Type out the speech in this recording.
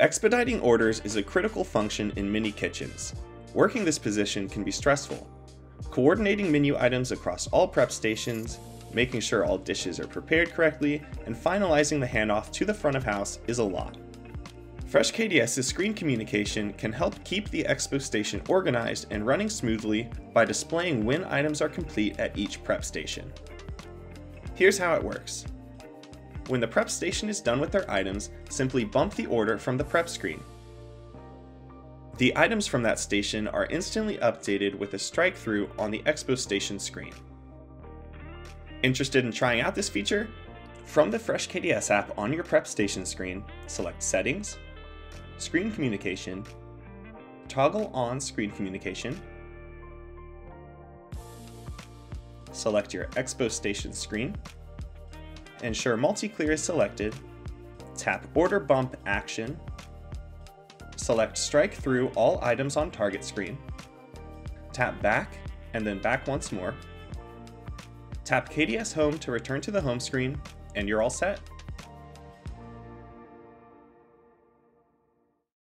Expediting orders is a critical function in many kitchens. Working this position can be stressful. Coordinating menu items across all prep stations, making sure all dishes are prepared correctly, and finalizing the handoff to the front of house is a lot. FreshKDS's screen communication can help keep the expo station organized and running smoothly by displaying when items are complete at each prep station. Here's how it works. When the prep station is done with their items, simply bump the order from the prep screen. The items from that station are instantly updated with a strike through on the expo station screen. Interested in trying out this feature? From the FreshKDS app on your prep station screen, select Settings, Screen Communication, toggle on Screen Communication, select your Expo Station screen, ensure multi-clear is selected, tap Order Bump Action, select Strike Through all items on target screen, tap Back, and then back once more, Tap KDS Home to return to the home screen, and you're all set.